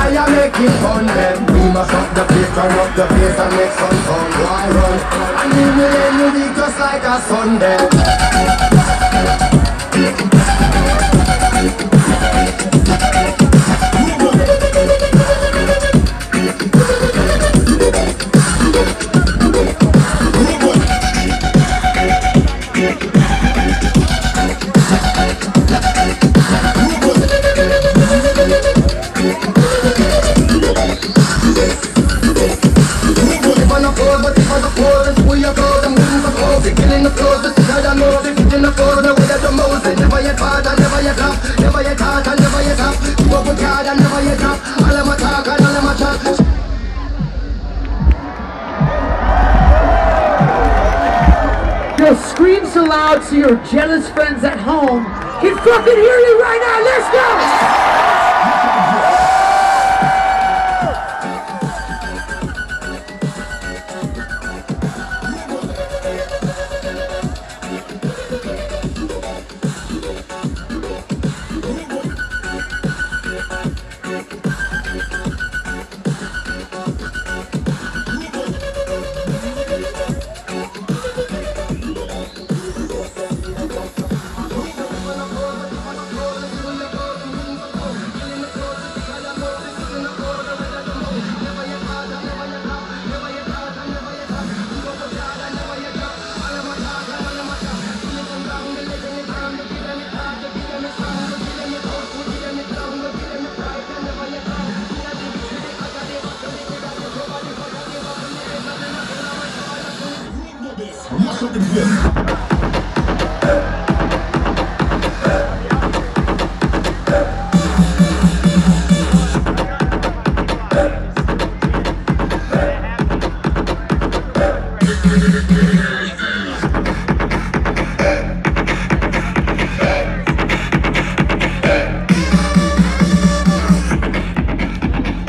I make it bun dem We must up the place, turn up the place and make some fun Why run? And we will end the week just like a Sunday They're killing the this is how I hitting the way that Never yet hard, and never yet up Never yet hard, and never yet up and never yet up All of my talk, all of my talk so loud so your jealous friends at home can fucking hear you right now. Let's go! Muscle the grip.